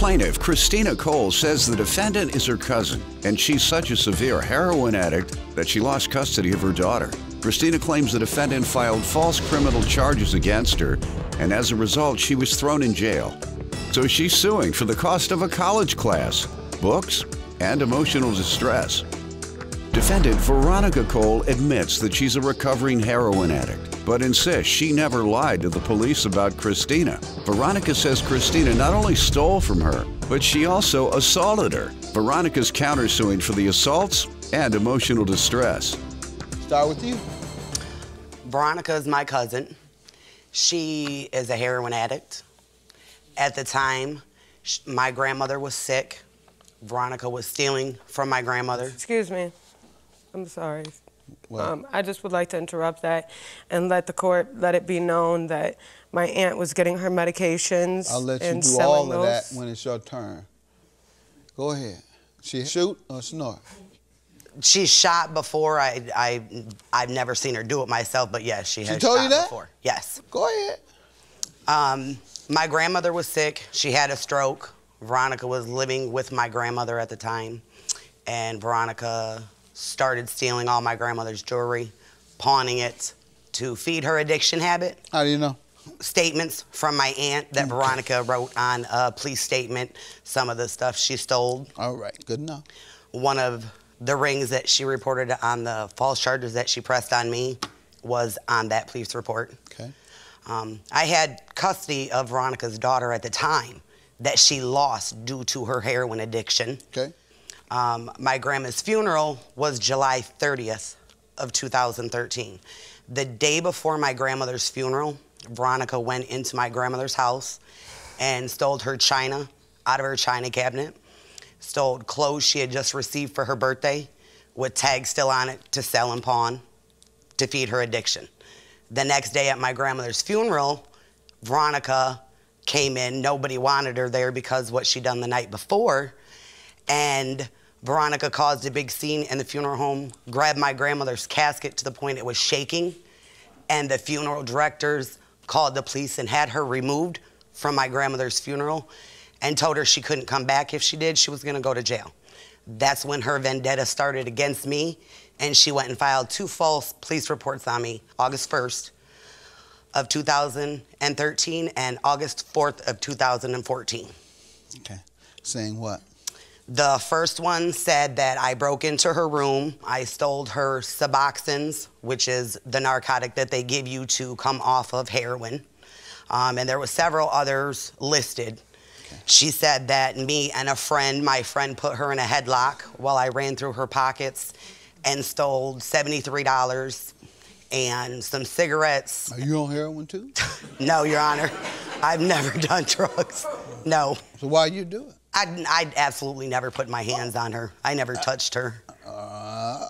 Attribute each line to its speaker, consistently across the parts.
Speaker 1: plaintiff, Christina Cole, says the defendant is her cousin, and she's such a severe heroin addict that she lost custody of her daughter. Christina claims the defendant filed false criminal charges against her, and as a result, she was thrown in jail. So she's suing for the cost of a college class, books, and emotional distress. Defendant Veronica Cole admits that she's a recovering heroin addict, but insists she never lied to the police about Christina. Veronica says Christina not only stole from her, but she also assaulted her. Veronica's countersuing for the assaults and emotional distress.
Speaker 2: Start with you.
Speaker 3: Veronica is my cousin. She is a heroin addict. At the time, my grandmother was sick. Veronica was stealing from my grandmother.
Speaker 4: Excuse me. I'm sorry. Um, I just would like to interrupt that and let the court let it be known that my aunt was getting her medications
Speaker 2: I'll let you
Speaker 4: and
Speaker 2: do
Speaker 4: selling
Speaker 2: all of that
Speaker 4: those.
Speaker 2: when it's your turn. Go ahead. She shoot or snort?
Speaker 3: She shot before. I, I, I've never seen her do it myself, but yes, she has
Speaker 2: told
Speaker 3: shot
Speaker 2: you that?
Speaker 3: before. Yes.
Speaker 2: Go ahead.
Speaker 3: Um, my grandmother was sick. She had a stroke. Veronica was living with my grandmother at the time. And Veronica started stealing all my grandmother's jewelry, pawning it to feed her addiction habit.
Speaker 2: How do you know?
Speaker 3: Statements from my aunt that Veronica wrote on a police statement, some of the stuff she stole.
Speaker 2: All right, good enough.
Speaker 3: One of the rings that she reported on the false charges that she pressed on me was on that police report.
Speaker 2: Okay.
Speaker 3: Um, I had custody of Veronica's daughter at the time that she lost due to her heroin addiction.
Speaker 2: Okay.
Speaker 3: Um, my grandma's funeral was July 30th of 2013. The day before my grandmother's funeral, Veronica went into my grandmother's house and stole her china out of her china cabinet, stole clothes she had just received for her birthday with tags still on it to sell and pawn to feed her addiction. The next day at my grandmother's funeral, Veronica came in. Nobody wanted her there because what she'd done the night before. And Veronica caused a big scene in the funeral home, grabbed my grandmother's casket to the point it was shaking. And the funeral directors called the police and had her removed from my grandmother's funeral and told her she couldn't come back. If she did, she was gonna go to jail. That's when her vendetta started against me, and she went and filed two false police reports on me August 1st of 2013 and August 4th of 2014.
Speaker 2: Okay. Saying what?
Speaker 3: The first one said that I broke into her room. I stole her Suboxones, which is the narcotic that they give you to come off of heroin. Um, and there were several others listed. She said that me and a friend, my friend put her in a headlock while I ran through her pockets and stole $73 and some cigarettes.
Speaker 2: Are you on heroin too?
Speaker 3: No, Your Honor, I've never done drugs. No.
Speaker 2: So why you do it?
Speaker 3: I, I absolutely never put my hands on her. I never touched her.
Speaker 2: Uh,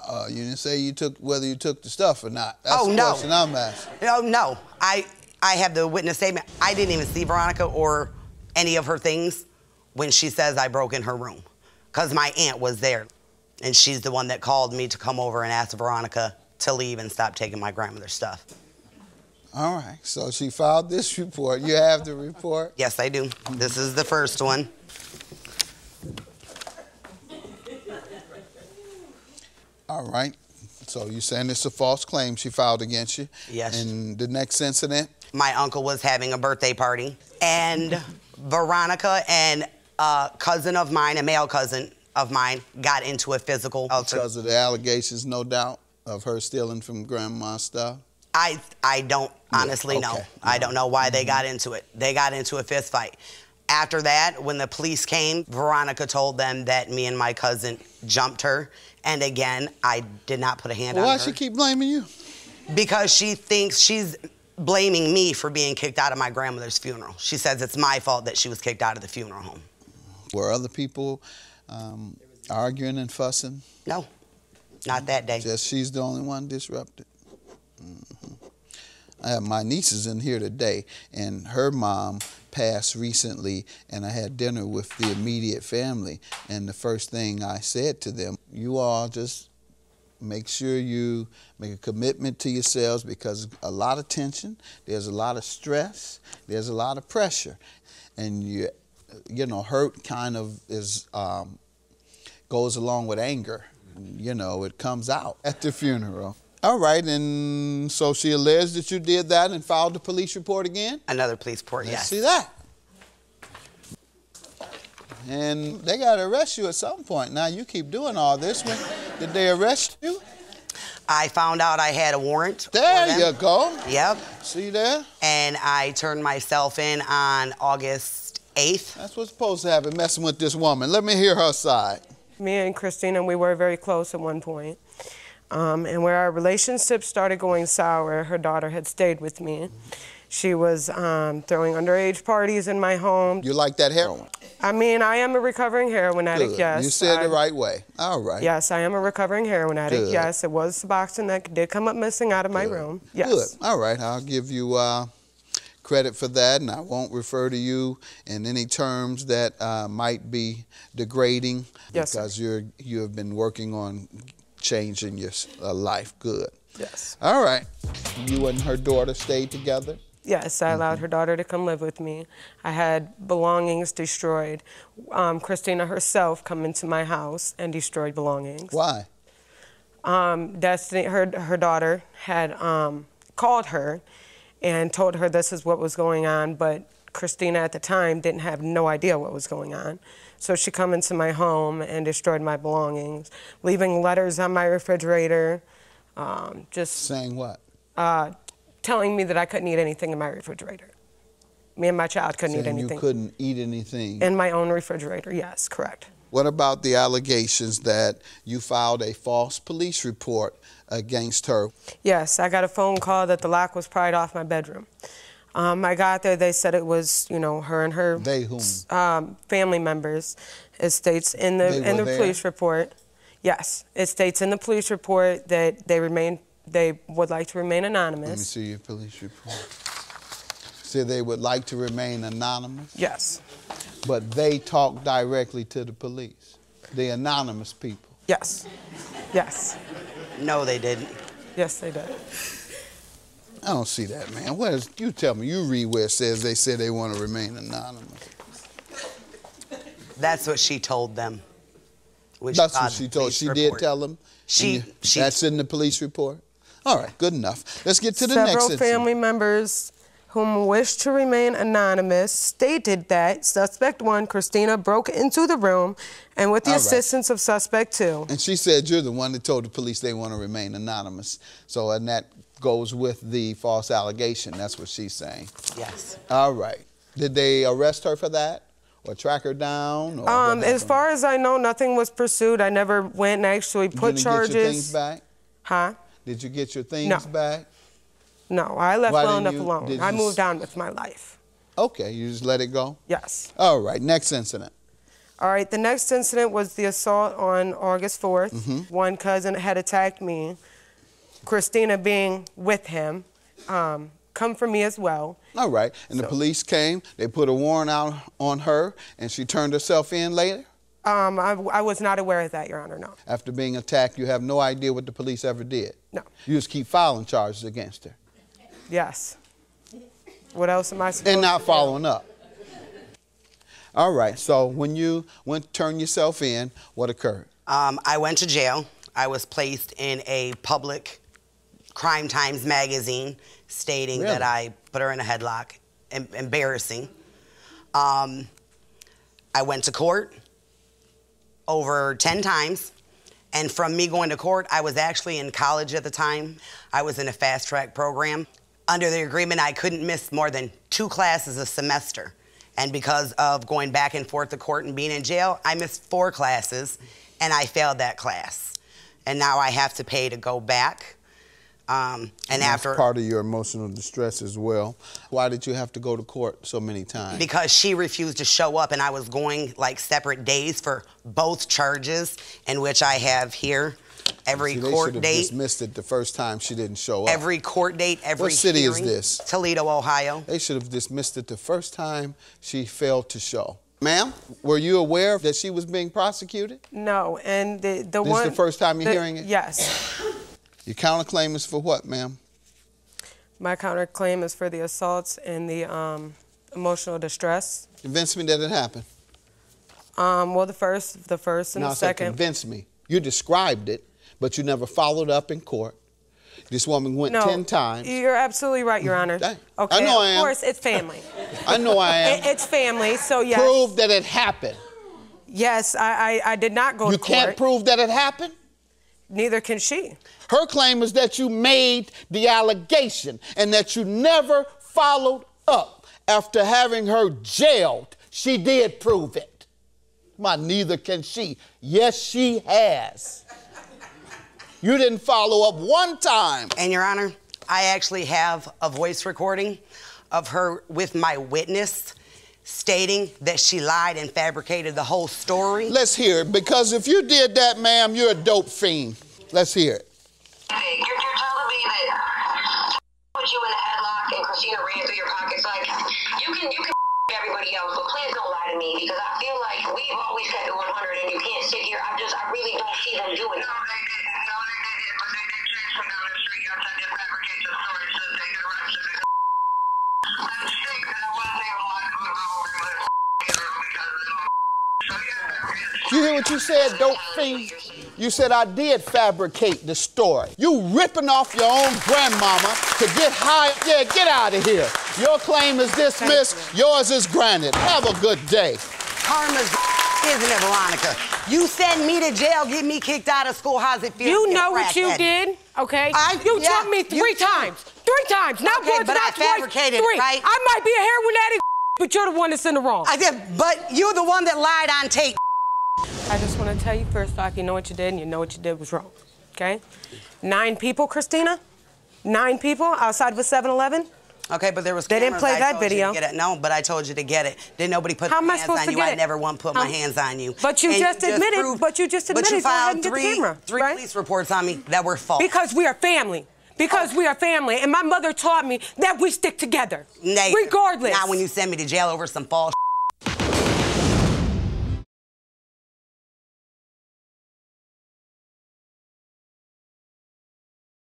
Speaker 2: uh, you didn't say you took whether you took the stuff or not. That's
Speaker 3: Oh,
Speaker 2: the
Speaker 3: no.
Speaker 2: question I'm asking.
Speaker 3: No, no. I I have the witness statement. I didn't even see Veronica or any of her things when she says I broke in her room, because my aunt was there, and she's the one that called me to come over and ask Veronica to leave and stop taking my grandmother's stuff.
Speaker 2: All right. So she filed this report. You have the report.
Speaker 3: Yes, I do. This is the first one.
Speaker 2: All right. So you're saying it's a false claim she filed against you?
Speaker 3: Yes.
Speaker 2: And the next incident?
Speaker 3: my uncle was having a birthday party, and Veronica and a cousin of mine, a male cousin of mine, got into a physical.
Speaker 2: Because of the allegations, no doubt, of her stealing from grandma's stuff.
Speaker 3: I I don't honestly know.
Speaker 2: okay.
Speaker 3: I don't know why they mm-hmm. got into it. They got into a fist fight. After that, when the police came, Veronica told them that me and my cousin jumped her. And again, I did not put a hand
Speaker 2: Well,
Speaker 3: on
Speaker 2: why
Speaker 3: her
Speaker 2: she keep blaming you?
Speaker 3: because she thinks she's blaming me for being kicked out of my grandmother's funeral. She says it's my fault that she was kicked out of the funeral home.
Speaker 2: Were other people um, arguing and fussing?
Speaker 3: No, not that day.
Speaker 2: Just she's the only one disrupted. Mhm. Have my nieces in here today, and her mom passed recently, and I had dinner with the immediate family. And the first thing I said to them, you all just make sure you make a commitment to yourselves because a lot of tension, there's a lot of stress, there's a lot of pressure, and you you know, hurt kind of is um, goes along with anger. You know, it comes out at the funeral. All right, and so she alleged that you did that and filed a police report again.
Speaker 3: Another police report,
Speaker 2: Let's
Speaker 3: yes.
Speaker 2: see that. And they got to arrest you at some point. Now you keep doing all this. When did they arrest you?
Speaker 3: I found out I had a warrant.
Speaker 2: There you go.
Speaker 3: Yep.
Speaker 2: See there?
Speaker 3: And I turned myself in on August 8th.
Speaker 2: That's what's supposed to happen. Messing with this woman. Let me hear her side.
Speaker 4: Me and Christina, we were very close at one point. Um, and where our relationship started going sour, her daughter had stayed with me. She was um, throwing underage parties in my home.
Speaker 2: You like that heroin?
Speaker 4: I mean, I am a recovering heroin addict,
Speaker 2: Good.
Speaker 4: yes.
Speaker 2: You said
Speaker 4: I-
Speaker 2: the right way. All right.
Speaker 4: Yes, I am a recovering heroin addict.
Speaker 2: Good.
Speaker 4: Yes, it was Suboxone that did come up missing out of my room. Yes.
Speaker 2: Good. All right. I'll give you uh, credit for that, and I won't refer to you in any terms that uh, might be degrading
Speaker 4: Yes, sir.
Speaker 2: because you're you have been working on changing your uh, life. Good.
Speaker 4: Yes.
Speaker 2: All right. You and her daughter stayed together.
Speaker 4: Yes, I allowed her daughter to come live with me. I had belongings destroyed. Um, Christina herself come into my house and destroyed belongings.
Speaker 2: Why?
Speaker 4: Um, Destiny, her her daughter had um, called her and told her this is what was going on, but Christina at the time didn't have no idea what was going on. So she come into my home and destroyed my belongings, leaving letters on my refrigerator, um, just
Speaker 2: Saying what?
Speaker 4: uh, telling me that I couldn't eat anything in my refrigerator. Me and my child couldn't eat
Speaker 2: Saying
Speaker 4: anything.
Speaker 2: you couldn't eat anything.
Speaker 4: In my own refrigerator, yes, correct.
Speaker 2: What about the allegations that you filed a false police report against her?
Speaker 4: Yes, I got a phone call that the lock was pried off my bedroom. Um, I got there, they said it was, you know, her and her
Speaker 2: They whom?
Speaker 4: um, family members. It states in the
Speaker 2: They
Speaker 4: in the
Speaker 2: there?
Speaker 4: police report. Yes, it states in the police report that they remain they would like to remain anonymous.
Speaker 2: Let me see your police report. Said they would like to remain anonymous,
Speaker 4: Yes,
Speaker 2: but they talk directly to the police, the anonymous people.
Speaker 4: yes, yes,
Speaker 3: No, they didn't.
Speaker 4: yes, they did.
Speaker 2: I don't see that, man. What is, you tell me, you read where it says they said they want to remain anonymous.
Speaker 3: That's what she told them. Which
Speaker 2: That's what she told.
Speaker 3: police
Speaker 2: She
Speaker 3: report.
Speaker 2: did tell them.
Speaker 3: She-
Speaker 2: you-
Speaker 3: she-
Speaker 2: That's in the police report. All right, good enough. Let's get to the
Speaker 4: Several
Speaker 2: next incident.
Speaker 4: family members whom wish to remain anonymous stated that suspect one, Christina, broke into the room and with the
Speaker 2: All right.
Speaker 4: assistance of suspect two.
Speaker 2: And she said you're the one that told the police they want to remain anonymous. So, and that goes with the false allegation. That's what she's saying.
Speaker 3: Yes.
Speaker 2: All right. Did they arrest her for that, or track her down? Or
Speaker 4: Um, as far as I know, nothing was pursued. I never went and actually
Speaker 2: you
Speaker 4: put
Speaker 2: didn't
Speaker 4: charges.
Speaker 2: get your things back?
Speaker 4: Huh?
Speaker 2: Did you get your things
Speaker 4: No.
Speaker 2: back?
Speaker 4: No, I left
Speaker 2: Why
Speaker 4: well enough
Speaker 2: you-
Speaker 4: alone. I moved on with my life.
Speaker 2: Okay, you just let it go.
Speaker 4: Yes.
Speaker 2: All right. Next incident.
Speaker 4: All right, the next incident was the assault on August 4th.
Speaker 2: Mm-hmm.
Speaker 4: One cousin had attacked me. Christina, being with him, um, come for me as well.
Speaker 2: All right. And the police came. They put a warrant out on her, and she turned herself in later.
Speaker 4: Um, I, I was not aware of that, Your Honor, no.
Speaker 2: After being attacked, you have no idea what the police ever did.
Speaker 4: No.
Speaker 2: You just keep filing charges against her
Speaker 4: Yes. What else am I supposed
Speaker 2: and not
Speaker 4: to do?
Speaker 2: following up. All right. So when you went to turn yourself in, what occurred?
Speaker 3: Um, I went to jail. I was placed in a public Crime Times magazine stating
Speaker 2: Really?
Speaker 3: that I put her in a headlock. Em- embarrassing. Um, I went to court over 10 times. And from me going to court, I was actually in college at the time. I was in a fast track program. Under the agreement, I couldn't miss more than two classes a semester. And because of going back and forth to court and being in jail, I missed four classes and I failed that class. And now I have to pay to go back. Um, and
Speaker 2: That's
Speaker 3: after
Speaker 2: part of your emotional distress as well. Why did you have to go to court so many times?
Speaker 3: because she refused to show up and I was going like separate days for both charges in which I have here every
Speaker 2: See, they should
Speaker 3: court
Speaker 2: have
Speaker 3: date.
Speaker 2: dismissed it the first time she didn't show up.
Speaker 3: Every court date, every
Speaker 2: What city is this?
Speaker 3: Toledo, Ohio.
Speaker 2: They should have dismissed it the first time she failed to show. Ma'am, were you aware that she was being prosecuted?
Speaker 4: No, and the, the
Speaker 2: This is
Speaker 4: one.
Speaker 2: the first time you're
Speaker 4: the-
Speaker 2: hearing it?
Speaker 4: Yes.
Speaker 2: Your counterclaim is for what, ma'am?
Speaker 4: My counterclaim is for the assaults and the um, Emotional distress.
Speaker 2: Convince me that it happened.
Speaker 4: Um, well, the first, the first and the
Speaker 2: I said
Speaker 4: second.
Speaker 2: convince me. You described it, but you never followed up in court. This woman went
Speaker 4: no,
Speaker 2: ten times.
Speaker 4: You're absolutely right, Your Honor.
Speaker 2: Dang.
Speaker 4: Okay,
Speaker 2: I know
Speaker 4: of
Speaker 2: I am.
Speaker 4: course, it's family.
Speaker 2: I know I am.
Speaker 4: It- it's family, so yes.
Speaker 2: Prove that it happened.
Speaker 4: Yes, I, I, I did not go
Speaker 2: You
Speaker 4: to court.
Speaker 2: You can't prove that it happened.
Speaker 4: Neither can she.
Speaker 2: Her claim is that you made the allegation and that you never followed up after having her jailed. She did prove it. My neither can she. Yes, she has. You didn't follow up one time.
Speaker 3: And Your Honor, I actually have a voice recording of her with my witness stating that she lied and fabricated the whole story.
Speaker 2: Let's hear it because if you did that, ma'am, you're a dope fiend. Let's hear it.
Speaker 5: Hey, you're, you're telling me that put you in a headlock and Christina ran through your pockets. Like you can you can everybody else, but please don't lie to me because I feel like we've always kept it 100 and you can't sit here. I just I really don't see them doing it.
Speaker 2: You hear what you said, dope fiend? You said I did fabricate the story. You ripping off your own grandmama to get high. Yeah, get out of here. Your claim is dismissed. Yours is granted. Have a good day.
Speaker 3: Karma's isn't it, Veronica? You send me to jail, get me kicked out of school. How's it feel?
Speaker 4: You know what you
Speaker 3: crackhead?
Speaker 4: did, okay?
Speaker 3: I-
Speaker 4: you
Speaker 3: yeah,
Speaker 4: told me
Speaker 3: you
Speaker 4: three
Speaker 3: too.
Speaker 4: times. Three times. Not
Speaker 3: Okay,
Speaker 4: once,
Speaker 3: but
Speaker 4: not
Speaker 3: I
Speaker 4: twice.
Speaker 3: fabricated,
Speaker 4: three.
Speaker 3: right?
Speaker 4: I might be a heroin addict, but you're the one that's in the wrong.
Speaker 3: I did, but you're the one that lied on tape.
Speaker 4: I just want to tell you first off, you know what you did, and you know what you did was wrong. Okay? Nine people, Christina. Nine people outside of a 7-Eleven.
Speaker 3: Okay, but there was
Speaker 4: They didn't play
Speaker 3: I
Speaker 4: that
Speaker 3: told you to
Speaker 4: video.
Speaker 3: get it. No, but I told you to get it. Didn't nobody put
Speaker 4: How
Speaker 3: their hands on you? I never want to put my hands on you.
Speaker 4: But you
Speaker 3: And
Speaker 4: just admitted-
Speaker 3: proved-
Speaker 4: but you just admitted. But you
Speaker 3: filed three,
Speaker 4: camera,
Speaker 3: three
Speaker 4: right?
Speaker 3: police reports on me that were false.
Speaker 4: Because we are family. Because oh. we are family. And my mother taught me that we stick together.
Speaker 3: Negative.
Speaker 4: Regardless.
Speaker 3: Now, when you send me to jail over some false